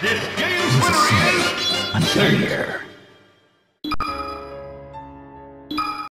This game's winner is... Another year.